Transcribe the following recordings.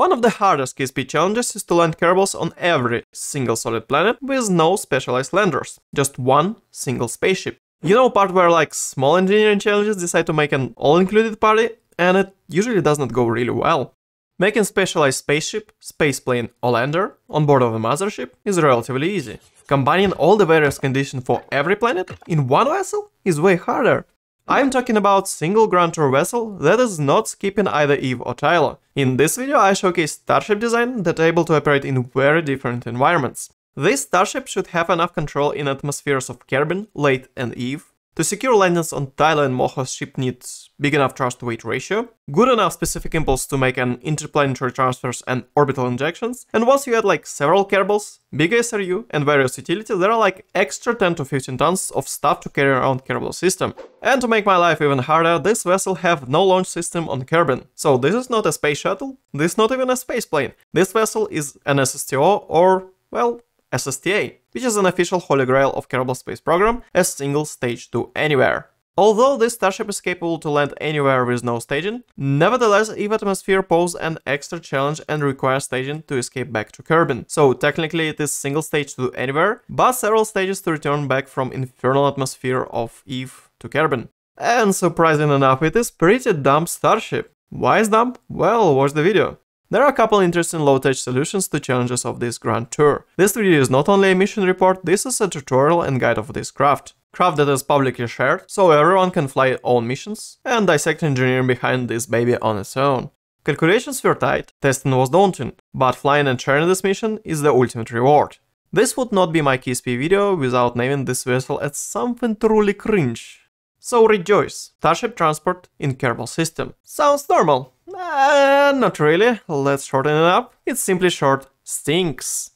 One of the hardest KSP challenges is to land Kerbals on every single solid planet with no specialized landers, just one single spaceship. You know part where like small engineering challenges decide to make an all-included party, and it usually does not go really well. Making specialized spaceship, spaceplane or lander on board of a mothership is relatively easy. Combining all the various conditions for every planet in one vessel is way harder. I'm talking about single Grand Tour vessel that is not skipping either Eve or Tylo. In this video I showcase starship design that able to operate in very different environments. This starship should have enough control in atmospheres of Kerbin, Laythe and Eve, to secure landings on Tylo and Moho's ship needs big enough thrust-to-weight ratio, good enough specific impulse to make an interplanetary transfers and orbital injections, and once you add like several Kerbals, big SRU and various utilities, there are like extra 10 to 15 tons of stuff to carry around Kerbal system. And to make my life even harder, this vessel have no launch system on Kerbin. So this is not a space shuttle, this is not even a space plane. This vessel is an SSTO or, well, SSTA, which is an official holy grail of Kerbal Space Program, a single stage to anywhere. Although this starship is capable to land anywhere with no staging, nevertheless EVE Atmosphere pose an extra challenge and requires staging to escape back to Kerbin. So technically it is single stage to anywhere, but several stages to return back from infernal atmosphere of Eve to Kerbin. And surprising enough, it is pretty dumb starship. Why is dumb? Well, watch the video. There are a couple interesting low-tech solutions to challenges of this Grand Tour. This video is not only a mission report, this is a tutorial and guide of this craft. Craft that is publicly shared, so everyone can fly own missions, and dissect engineering behind this baby on its own. Calculations were tight, testing was daunting, but flying and sharing this mission is the ultimate reward. This would not be my KSP video without naming this vessel as something truly cringe. So rejoice, Starship Transport in Kerbal System. Sounds normal, uh, not really, let's shorten it up. It's simply short stinks.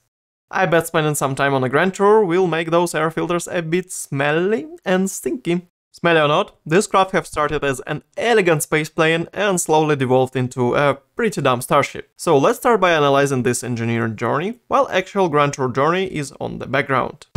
I bet spending some time on a grand tour will make those air filters a bit smelly and stinky. Smelly or not, this craft have started as an elegant space plane and slowly devolved into a pretty dumb starship. So let's start by analyzing this engineering journey, while actual grand tour journey is on the background.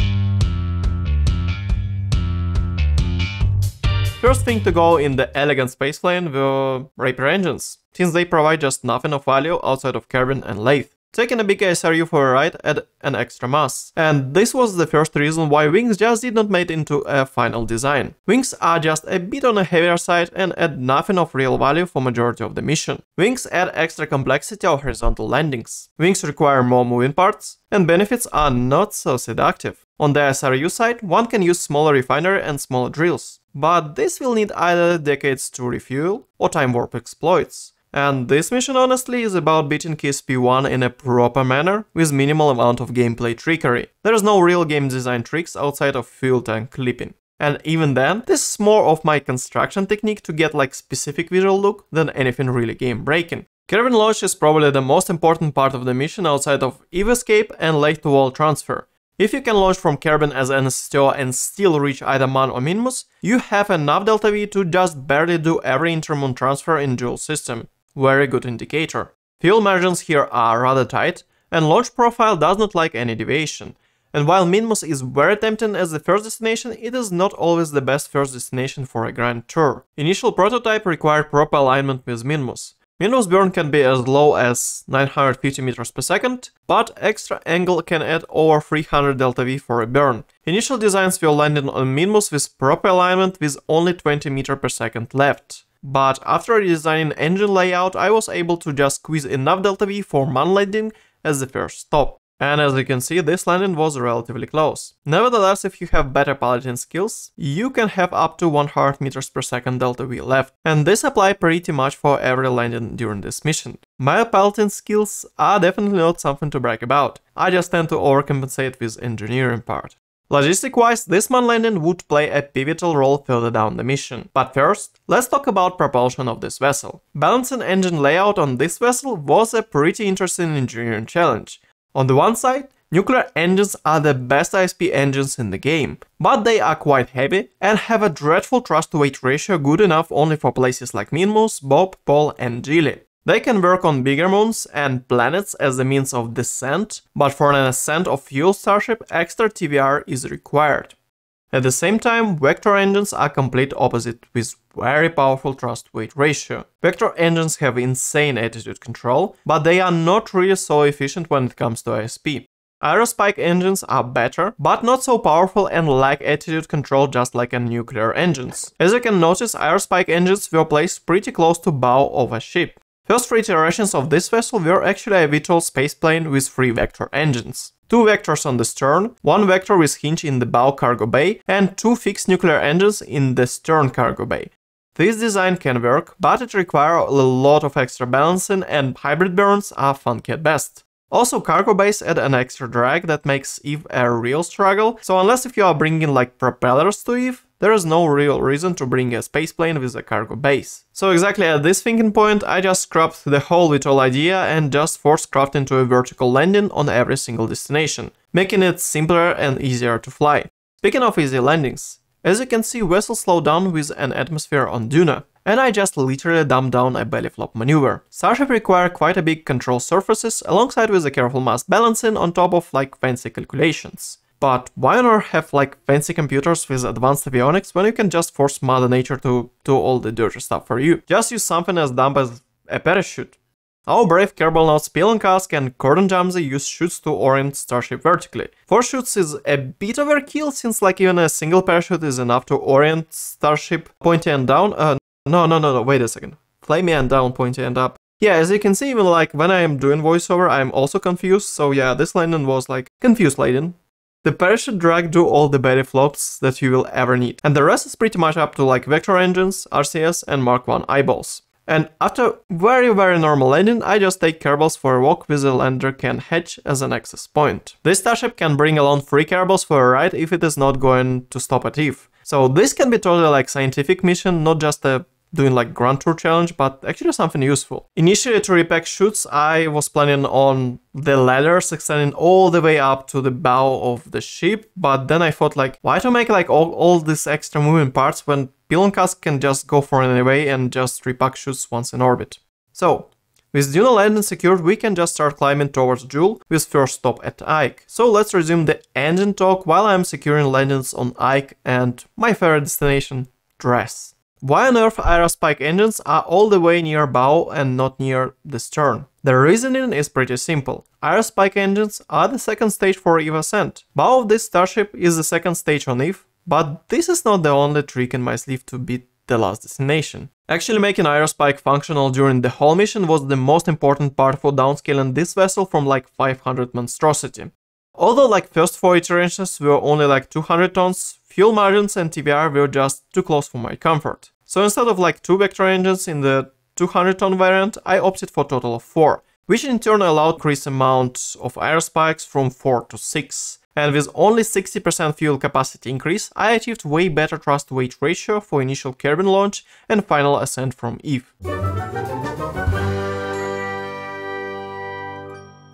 First thing to go in the elegant spaceplane were RAPIER engines, since they provide just nothing of value outside of Kerbin and Laythe. Taking a big SRU for a ride add an extra mass. And this was the first reason why wings just did not made into a final design. Wings are just a bit on the heavier side and add nothing of real value for majority of the mission. Wings add extra complexity of horizontal landings. Wings require more moving parts, and benefits are not so seductive. On the SRU side, one can use smaller refinery and smaller drills but this will need either decades to refuel or time warp exploits. And this mission honestly is about beating KSP1 in a proper manner with minimal amount of gameplay trickery. There is no real game design tricks outside of fuel tank clipping. And even then, this is more of my construction technique to get like specific visual look than anything really game breaking. Kerbin launch is probably the most important part of the mission outside of EVE escape and Laythe to wall transfer. If you can launch from Kerbin as an STO and still reach either Mun or Minmus, you have enough Delta V to just barely do every intermoon transfer in Jool system. Very good indicator. Fuel margins here are rather tight, and launch profile does not like any deviation. And while Minmus is very tempting as the first destination, it is not always the best first destination for a grand tour. Initial prototype required proper alignment with Minmus. Minmus burn can be as low as 950 meters per second, but extra angle can add over 300 delta V for a burn. Initial designs were landed on Minmus with proper alignment with only 20 meters per second left. But after redesigning engine layout, I was able to just squeeze enough delta V for Mun landing as the first stop. And as you can see, this landing was relatively close. Nevertheless, if you have better piloting skills, you can have up to 100 meters per second delta V left, and this apply pretty much for every landing during this mission. My piloting skills are definitely not something to brag about, I just tend to overcompensate with engineering part. Logistic-wise, this Mun landing would play a pivotal role further down the mission. But first, let's talk about propulsion of this vessel. Balancing engine layout on this vessel was a pretty interesting engineering challenge. On the one side, nuclear engines are the best ISP engines in the game, but they are quite heavy and have a dreadful thrust-to-weight ratio good enough only for places like Minmus, Bop, Pol and Gilly. They can work on bigger moons and planets as a means of descent, but for an ascent of fuel starship, extra TVR is required. At the same time, vector engines are complete opposite with very powerful thrust-weight ratio. Vector engines have insane attitude control, but they are not really so efficient when it comes to ISP. Aerospike engines are better, but not so powerful and lack attitude control just like a nuclear engines. As you can notice, Aerospike engines were placed pretty close to bow of a ship. First three iterations of this vessel were actually a VTOL spaceplane with three vector engines. Two vectors on the stern, one vector with hinge in the bow cargo bay, and two fixed nuclear engines in the stern cargo bay. This design can work, but it requires a lot of extra balancing and hybrid burns are funky at best. Also, cargo bays add an extra drag that makes Eve a real struggle, so unless if you are bringing like propellers to Eve, there is no real reason to bring a spaceplane with a cargo base. So exactly at this thinking point, I just scrapped the whole VTOL idea and just forced craft into a vertical landing on every single destination, making it simpler and easier to fly. Speaking of easy landings, as you can see, vessels slow down with an atmosphere on Duna, and I just literally dumped down a belly flop maneuver. Starship require quite a big control surfaces alongside with a careful mass balancing on top of like fancy calculations. But why on earth have like fancy computers with advanced avionics when you can just force Mother Nature to do all the dirty stuff for you? Just use something as dumb as a parachute. Our brave Kerbal Pilon Kask and Cordon Jamsey use chutes to orient Starship vertically. Four chutes is a bit overkill since like even a single parachute is enough to orient Starship pointy and down, uh, no, no, no, no, wait a second. Flamey and down, pointy and up. Yeah, as you can see, even like when I am doing voiceover, I'm also confused, so yeah, this landing was like confused landing. The parachute drag do all the belly flops that you will ever need, and the rest is pretty much up to like vector engines, RCS and Mark 1 eyeballs. And after very very normal landing, I just take Kerbals for a walk with the lander can hatch as an access point. This starship can bring along 3 Kerbals for a ride if it is not going to stop at Eve. So this can be totally like scientific mission, not just a doing like Grand Tour challenge, but actually something useful. Initially to repack chutes, I was planning on the ladders extending all the way up to the bow of the ship, but then I thought like, why to make like all, all these extra moving parts when Pilon Kask can just go for it anyway and just repack chutes once in orbit. So, with Duna landing secured, we can just start climbing towards Jool with first stop at Ike. So let's resume the engine talk while I'm securing landings on Ike and my favorite destination, Dres. Why on earth Aerospike engines are all the way near bow and not near the stern? The reasoning is pretty simple. Aerospike engines are the second stage for EVE ascent. Bow of this starship is the second stage on EVE, but this is not the only trick in my sleeve to beat the last destination. Actually making Aerospike functional during the whole mission was the most important part for downscaling this vessel from like 500 monstrosity. Although like first 4 iterations were only like 200 tons, fuel margins and TBR were just too close for my comfort. So instead of like 2 vector engines in the 200 ton variant, I opted for a total of 4, which in turn allowed increase amount of aerospikes from 4 to 6. And with only 60% fuel capacity increase, I achieved way better thrust-weight ratio for initial Kerbin launch and final ascent from Eve.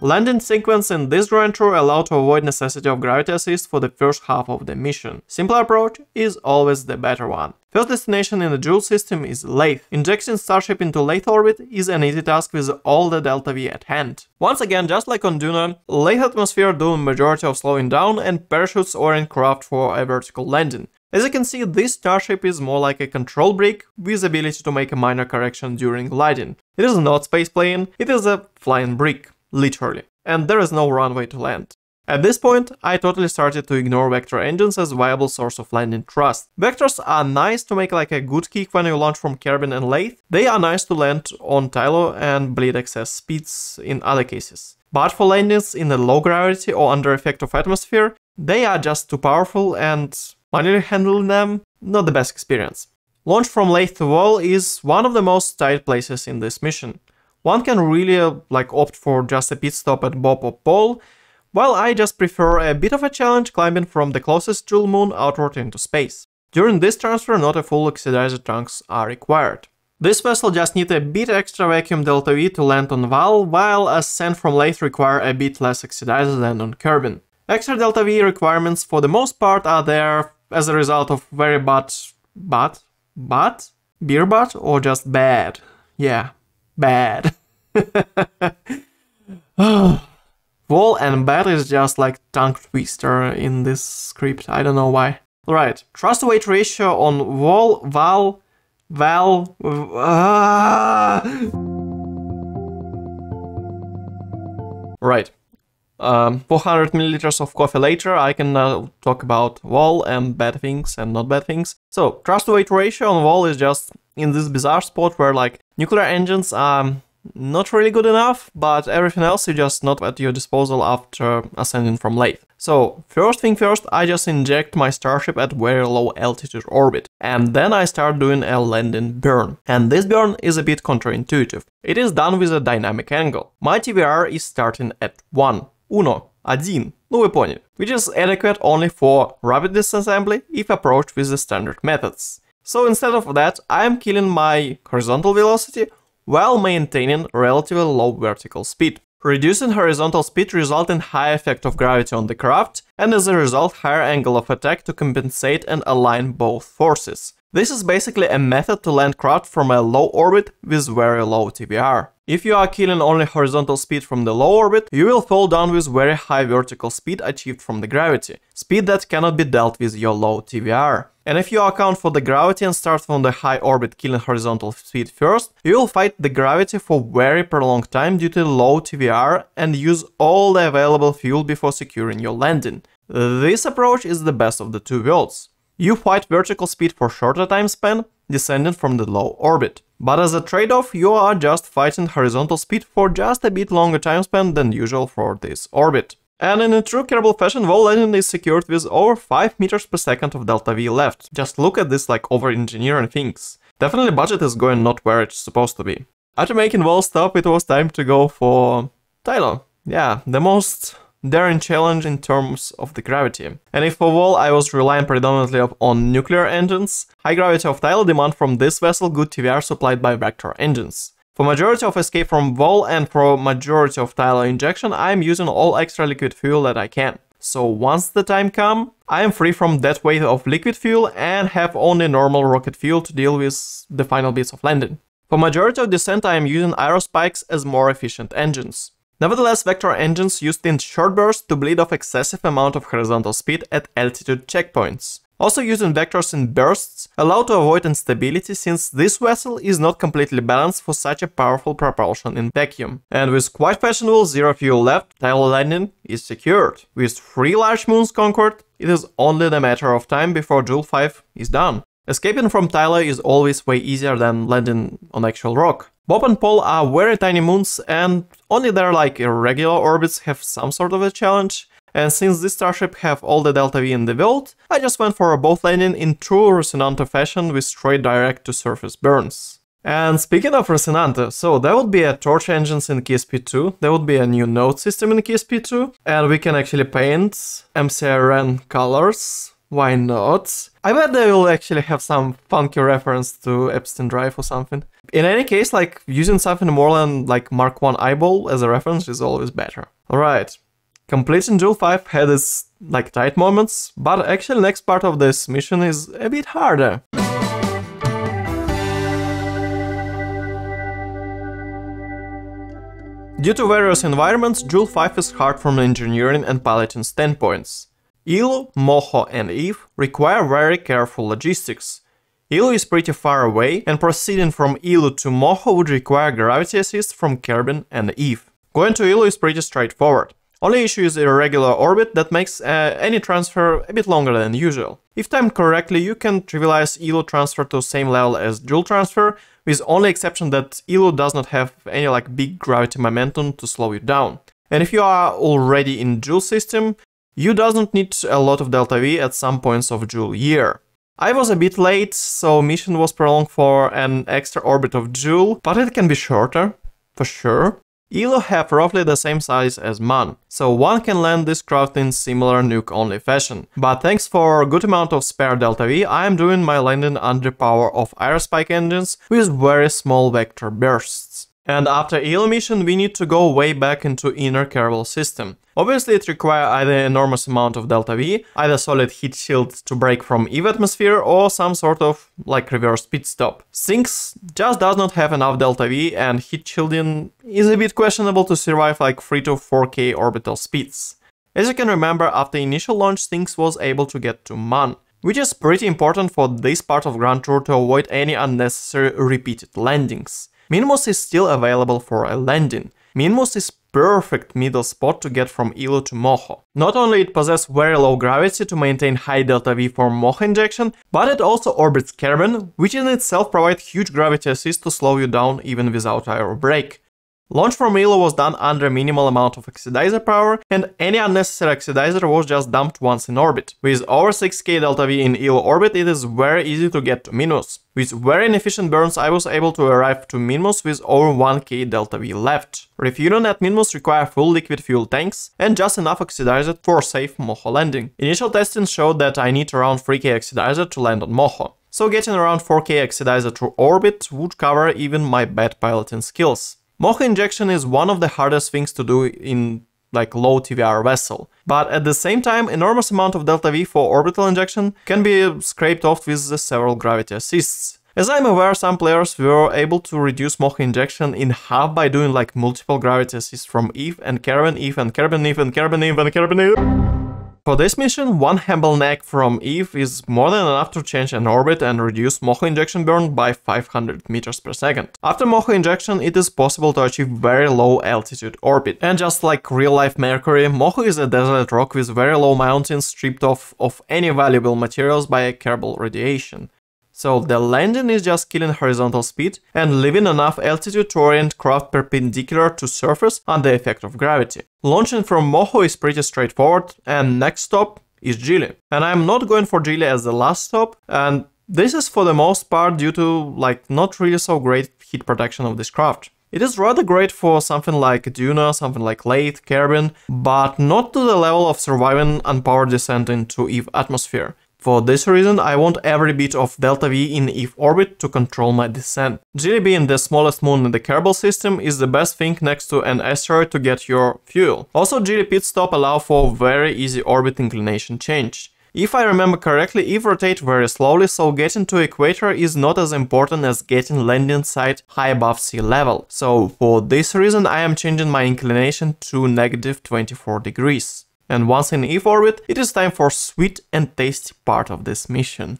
Landing sequence in this Grand Tour allow to avoid necessity of gravity assist for the first half of the mission. Simple approach is always the better one. First destination in the Jool system is Laythe. Injecting Starship into Laythe orbit is an easy task with all the Delta V at hand. Once again, just like on Duna, Laythe atmosphere do majority of slowing down and parachutes orient craft for a vertical landing. As you can see, this starship is more like a control brick with ability to make a minor correction during gliding. It is not spaceplane, it is a flying brick literally, and there is no runway to land. At this point, I totally started to ignore vector engines as viable source of landing thrust. Vectors are nice to make like a good kick when you launch from Kerbin and Laythe, they are nice to land on Tylo and bleed excess speeds in other cases. But for landings in a low gravity or under effect of atmosphere, they are just too powerful and manually handling them, not the best experience. Launch from Laythe to Voile is one of the most tight places in this mission. One can really uh, like opt for just a pit stop at Bop or Pol, while I just prefer a bit of a challenge climbing from the closest Jool moon outward into space. During this transfer not a full oxidizer trunks are required. This vessel just needs a bit extra vacuum delta V to land on Vall, while ascent from Laythe require a bit less oxidizer than on Kerbin. Extra delta V requirements for the most part are there as a result of very bad, bad, bad, beer butt or just bad. Yeah, bad. Wall and bad is just like tongue twister in this script, I don't know why. Right, thrust weight ratio on wall, val, val, uh, Right. Um, 400 milliliters of coffee later, I can now talk about wall and bad things and not bad things. So, thrust weight ratio on wall is just in this bizarre spot where like nuclear engines are not really good enough, but everything else is just not at your disposal after ascending from Laythe. So, first thing first, I just inject my starship at very low altitude orbit, and then I start doing a landing burn. And this burn is a bit counterintuitive. It is done with a dynamic angle. My TBR is starting at 1, uno, один, ну вы поняли, which is adequate only for rapid disassembly if approached with the standard methods. So instead of that, I am killing my horizontal velocity while maintaining relatively low vertical speed. Reducing horizontal speed results in high effect of gravity on the craft, and as a result higher angle of attack to compensate and align both forces. This is basically a method to land craft from a low orbit with very low TBR. If you are killing only horizontal speed from the low orbit, you will fall down with very high vertical speed achieved from the gravity, speed that cannot be dealt with your low TBR. And if you account for the gravity and start from the high orbit killing horizontal speed first, you will fight the gravity for very prolonged time due to low TBR and use all the available fuel before securing your landing. This approach is the best of the two worlds. You fight vertical speed for shorter time span, descending from the low orbit. But as a trade-off, you are just fighting horizontal speed for just a bit longer time span than usual for this orbit. And in a true Kerbal fashion, wall landing is secured with over 5 meters per second of delta V left. Just look at this like over-engineering things. Definitely budget is going not where it's supposed to be. After making wall stop, it was time to go for Tylo. Yeah, the most daring challenge in terms of the gravity. And if for wall I was relying predominantly on nuclear engines, high gravity of Tylo demand from this vessel good TVR supplied by Vector engines. For majority of escape from wall and for majority of Tylo injection, I am using all extra liquid fuel that I can. So once the time come, I am free from that weight of liquid fuel and have only normal rocket fuel to deal with the final bits of landing. For majority of descent I am using aerospikes as more efficient engines. Nevertheless, vector engines used in short bursts to bleed off excessive amount of horizontal speed at altitude checkpoints. Also using vectors in bursts allow to avoid instability since this vessel is not completely balanced for such a powerful propulsion in vacuum. And with quite fashionable zero fuel left, Tylo landing is secured. With three large moons conquered, it is only a matter of time before Jool 5 is done. Escaping from Tylo is always way easier than landing on actual rock. Bop and Pol are very tiny moons and only their like irregular orbits have some sort of a challenge. And since this starship have all the Delta V in the world, I just went for a both landing in true Rocinante fashion with straight direct to surface burns. And speaking of Rocinante, so there would be a torch engines in KSP2, there would be a new node system in KSP2, and we can actually paint MCRN colors why not? I bet they will actually have some funky reference to Epstein Drive or something. In any case, like using something more than like Mark 1 eyeball as a reference is always better. Alright, completing Jool 5 had its like tight moments, but actually next part of this mission is a bit harder. Due to various environments, Jool 5 is hard from engineering and piloting standpoints. Eeloo, Moho and Eve require very careful logistics. Eeloo is pretty far away, and proceeding from Eeloo to Moho would require gravity assist from Kerbin and Eve. Going to Eeloo is pretty straightforward. Only issue is irregular orbit that makes uh, any transfer a bit longer than usual. If timed correctly, you can trivialize Eeloo transfer to same level as Jool transfer, with only exception that Eeloo does not have any like big gravity momentum to slow you down. And if you are already in Jool system, you doesn't need a lot of delta V at some points of Jool year. I was a bit late, so mission was prolonged for an extra orbit of Jool, but it can be shorter, for sure. Eeloo have roughly the same size as Mun, so one can land this craft in similar nuke-only fashion. But thanks for a good amount of spare Delta V, I am doing my landing under power of aerospike engines with very small vector bursts. And after Eeloo mission, we need to go way back into inner Kerbal system. Obviously it requires either enormous amount of delta V, either solid heat shield to break from EVE atmosphere or some sort of like reverse pit stop. Stinks just does not have enough delta V and heat shielding is a bit questionable to survive like 3 to 4k orbital speeds. As you can remember, after initial launch Stinks was able to get to Mun, which is pretty important for this part of Grand Tour to avoid any unnecessary repeated landings. Minmus is still available for a landing. Minmus is perfect middle spot to get from Eeloo to Moho. Not only it possesses very low gravity to maintain high delta V for Moho injection, but it also orbits Kerbin, which in itself provides huge gravity assist to slow you down even without aero brake. Launch from Eeloo was done under a minimal amount of oxidizer power, and any unnecessary oxidizer was just dumped once in orbit. With over 6k delta V in Eeloo orbit, it is very easy to get to Minmus. With very inefficient burns, I was able to arrive to Minmus with over 1k delta V left. Refueling at Minmus require full liquid fuel tanks and just enough oxidizer for safe Moho landing. Initial testing showed that I need around 3k oxidizer to land on Moho. So getting around 4k oxidizer to orbit would cover even my bad piloting skills. Moho injection is one of the hardest things to do in like low TVR vessel. But at the same time, enormous amount of delta V for orbital injection can be scraped off with several gravity assists. As I'm aware, some players were able to reduce Moho injection in half by doing like multiple gravity assists from Eve and Kerbin, Eve and Kerbin, Eve and Kerbin, Eve and Kerbin, Eve. For this mission, one Humble Neck from Eve is more than enough to change an orbit and reduce Moho injection burn by 500 meters per second. After Moho injection, it is possible to achieve very low altitude orbit. And just like real-life Mercury, Moho is a desert rock with very low mountains stripped off of any valuable materials by a Kerbal radiation. So the landing is just killing horizontal speed and leaving enough altitude to orient craft perpendicular to surface under the effect of gravity. Launching from Moho is pretty straightforward and next stop is Gilly. And I'm not going for Gilly as the last stop and this is for the most part due to like not really so great heat protection of this craft. It is rather great for something like Duna, something like Laythe, Kerbin, but not to the level of surviving unpowered descent into Eve atmosphere. For this reason, I want every bit of delta V in Eve orbit to control my descent. Gilly being the smallest moon in the Kerbal system is the best thing next to an asteroid to get your fuel. Also, Gilly pit stop allow for very easy orbit inclination change. If I remember correctly, Eve rotate very slowly, so getting to equator is not as important as getting landing site high above sea level. So for this reason I am changing my inclination to negative 24 degrees. And once in Eve orbit, it is time for sweet and tasty part of this mission.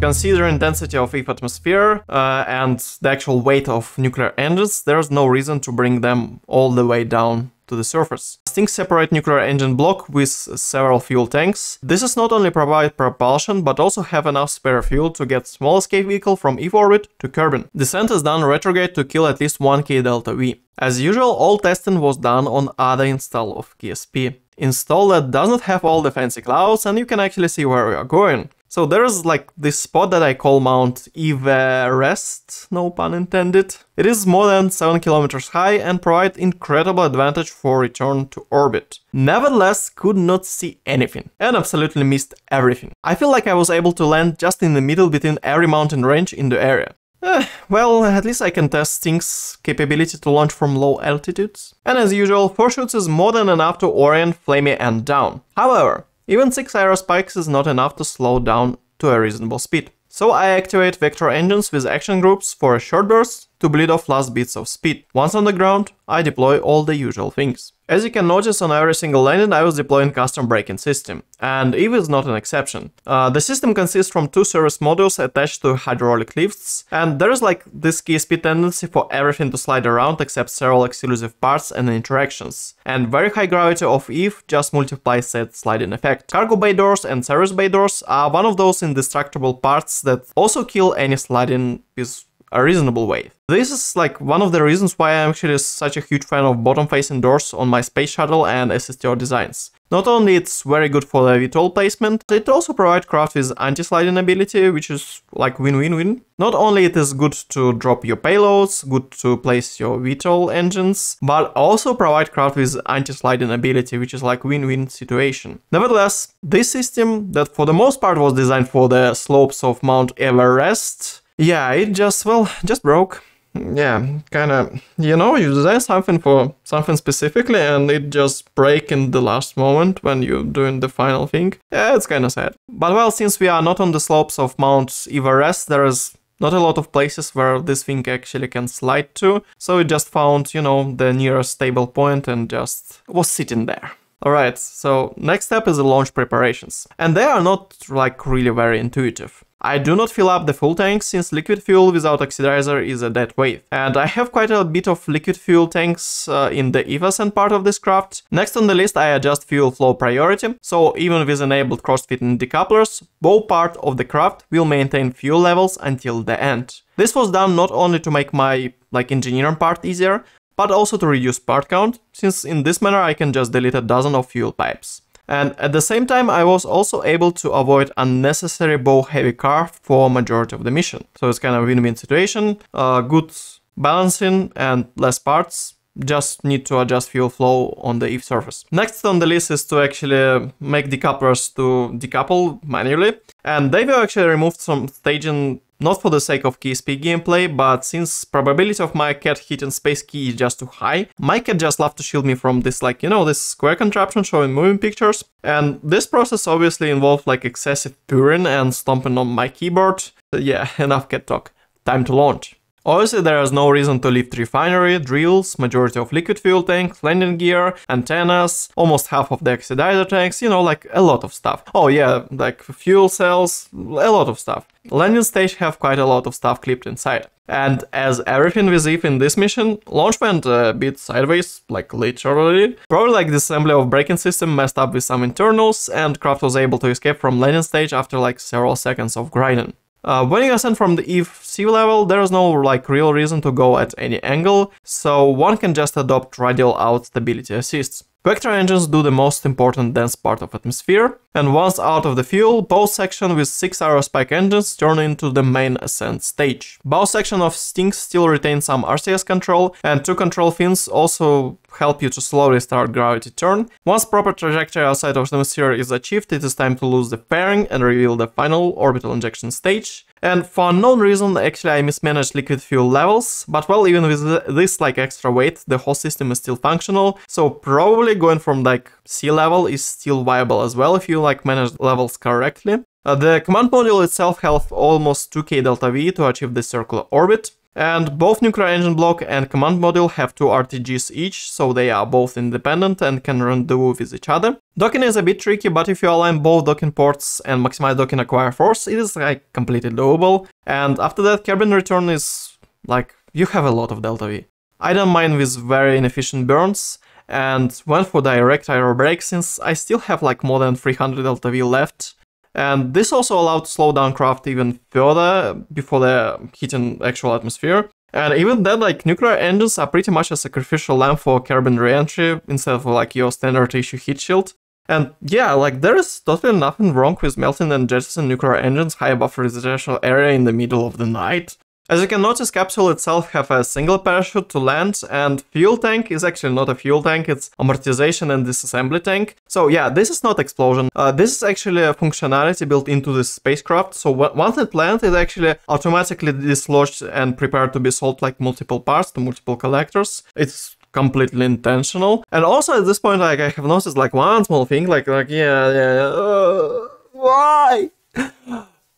Considering density of Eve atmosphere uh, and the actual weight of nuclear engines, there's no reason to bring them all the way down to the surface. Stinks separate nuclear engine block with several fuel tanks. This is not only provide propulsion, but also have enough spare fuel to get small escape vehicle from Eve orbit to Kerbin. Descent is done retrograde to kill at least 1k delta V. As usual, all testing was done on other install of KSP. Install that doesn't have all the fancy clouds and you can actually see where we are going. So there's like this spot that I call Mount Everest, no pun intended. It is more than 7 kilometers high and provides incredible advantage for return to orbit. Nevertheless, could not see anything and absolutely missed everything. I feel like I was able to land just in the middle between every mountain range in the area. Eh, well, at least I can test Stink's capability to launch from low altitudes. And as usual, 4 chutes is more than enough to orient Flamey and down. However, even 6 aerospikes is not enough to slow down to a reasonable speed. So I activate vector engines with action groups for a short burst to bleed off last bits of speed. Once on the ground, I deploy all the usual things. As you can notice on every single landing I was deploying custom braking system, and Eve is not an exception. Uh, the system consists from two service modules attached to hydraulic lifts, and there is like this KSP tendency for everything to slide around except several exclusive parts and interactions. And very high gravity of Eve just multiplies that sliding effect. Cargo bay doors and service bay doors are one of those indestructible parts that also kill any sliding with a reasonable way. This is like one of the reasons why I'm actually such a huge fan of bottom-facing doors on my space shuttle and SSTO designs. Not only it's very good for the VTOL placement, it also provides craft with anti-sliding ability, which is like win-win-win. Not only it is good to drop your payloads, good to place your VTOL engines, but also provide craft with anti-sliding ability, which is like win-win situation. Nevertheless, this system that for the most part was designed for the slopes of Mount Everest yeah, it just, well, just broke. Yeah, kinda, you know, you design something for something specifically and it just break in the last moment when you're doing the final thing. Yeah, it's kinda sad. But well, since we are not on the slopes of Mount Everest, there is not a lot of places where this thing actually can slide to, so it just found, you know, the nearest stable point and just was sitting there. Alright, so next step is the launch preparations. And they are not like really very intuitive. I do not fill up the full tank since liquid fuel without oxidizer is a dead weight. And I have quite a bit of liquid fuel tanks uh, in the EVA part of this craft. Next on the list I adjust fuel flow priority, so even with enabled cross-fitting decouplers, both part of the craft will maintain fuel levels until the end. This was done not only to make my like engineering part easier, but also to reduce part count, since in this manner I can just delete a dozen of fuel pipes. And at the same time, I was also able to avoid unnecessary bow heavy car for majority of the mission. So it's kind of win-win situation, uh, good balancing and less parts, just need to adjust fuel flow on the EVE surface. Next on the list is to actually make decouplers to decouple manually. And they will actually remove some staging not for the sake of KSP gameplay, but since probability of my cat hitting space key is just too high, my cat just love to shield me from this like, you know, this square contraption showing moving pictures. And this process obviously involved like excessive purring and stomping on my keyboard. So yeah, enough cat talk. Time to launch. Obviously there is no reason to lift refinery, drills, majority of liquid fuel tanks, landing gear, antennas, almost half of the oxidizer tanks, you know, like a lot of stuff. Oh yeah, like fuel cells, a lot of stuff. Landing stage have quite a lot of stuff clipped inside. And as everything with EVE in this mission, launch went a bit sideways, like literally. Probably like the assembly of braking system messed up with some internals and Craft was able to escape from landing stage after like several seconds of grinding. Uh, when you ascend from the EVE sea level, there is no like real reason to go at any angle, so one can just adopt radial out stability assists. Vector engines do the most important dense part of atmosphere, and once out of the fuel, bow section with 6 aerospike engines turn into the main ascent stage. Bow section of Sting still retains some RCS control, and two control fins also help you to slowly start gravity turn. Once proper trajectory outside of the atmosphere is achieved, it is time to lose the fairing and reveal the final orbital injection stage. And for unknown reason, actually I mismanaged liquid fuel levels, but well, even with this like extra weight, the whole system is still functional, so probably going from like sea level is still viable as well if you like manage levels correctly. Uh, the command module itself has almost 2k delta V to achieve the circular orbit, and both nuclear engine block and command module have two RTGs each, so they are both independent and can rendezvous with each other. Docking is a bit tricky, but if you align both docking ports and maximize docking acquire force, it is like completely doable. And after that, Kerbin return is like, you have a lot of delta V. I don't mind with very inefficient burns, and went for direct aero brake since I still have like more than 300 delta V left, and this also allowed to slow down craft even further before the hitting actual atmosphere. And even then, like, nuclear engines are pretty much a sacrificial lamb for Kerbin reentry instead of like your standard issue heat shield. And yeah, like there is totally nothing wrong with melting and jettisoning nuclear engines high above residential area in the middle of the night. As you can notice, capsule itself have a single parachute to land, and fuel tank is actually not a fuel tank, it's amortization and disassembly tank. So yeah, this is not explosion. Uh, this is actually a functionality built into this spacecraft, so once it lands, it actually automatically dislodged and prepared to be sold like multiple parts to multiple collectors. It's completely intentional. And also at this point, like I have noticed like one small thing, like like yeah, yeah, uh, why?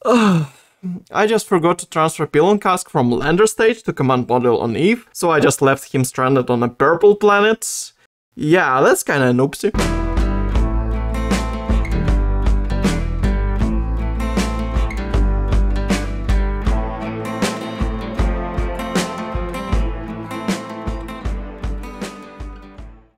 I just forgot to transfer Pylon Cask from lander stage to command module on Eve, so I just left him stranded on a purple planet. Yeah, that's kinda noopsy.